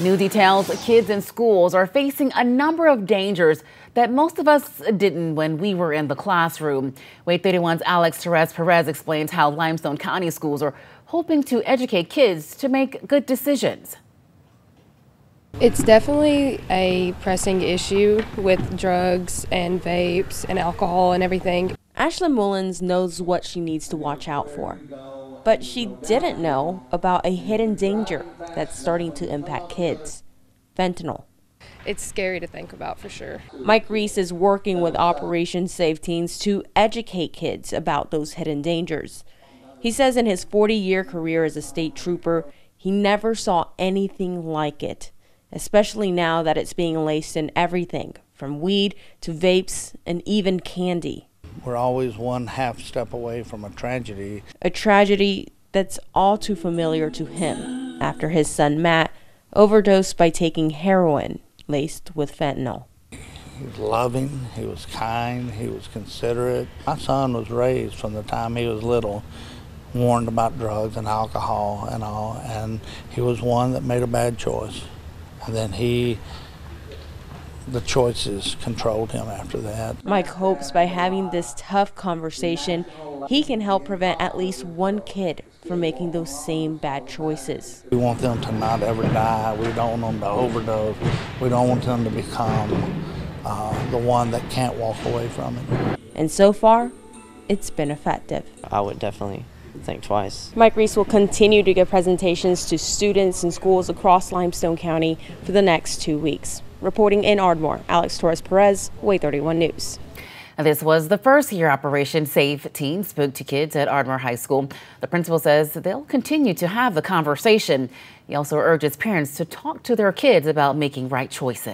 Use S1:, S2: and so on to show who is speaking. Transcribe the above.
S1: New details kids in schools are facing a number of dangers that most of us didn't when we were in the classroom. WAAY 31's Alex Torres Perez explains how Limestone County schools are hoping to educate kids to make good decisions.
S2: It's definitely a pressing issue with drugs and vapes and alcohol and everything.
S3: Ashlyn Mullins knows what she needs to watch out for but she didn't know about a hidden danger that's starting to impact kids fentanyl.
S2: It's scary to think about for sure.
S3: Mike Reese is working with Operation Save Teens to educate kids about those hidden dangers. He says in his 40 year career as a state trooper, he never saw anything like it, especially now that it's being laced in everything from weed to vapes and even candy.
S4: We're always one half step away from a tragedy.
S3: A tragedy that's all too familiar to him after his son Matt overdosed by taking heroin laced with fentanyl.
S4: He was loving, he was kind, he was considerate. My son was raised from the time he was little, warned about drugs and alcohol and all, and he was one that made a bad choice. And then he the choices controlled him after that.
S3: Mike hopes by having this tough conversation, he can help prevent at least one kid from making those same bad choices.
S4: We want them to not ever die. We don't want them to overdose. We don't want them to become uh, the one that can't walk away from it.
S3: And so far, it's been effective.
S5: I would definitely think twice.
S3: Mike Reese will continue to give presentations to students in schools across Limestone County for the next two weeks. Reporting in Ardmore, Alex Torres Perez, WAAY 31 News.
S1: This was the first year Operation Save Teens spoke to kids at Ardmore High School. The principal says they'll continue to have the conversation. He also urges parents to talk to their kids about making right choices.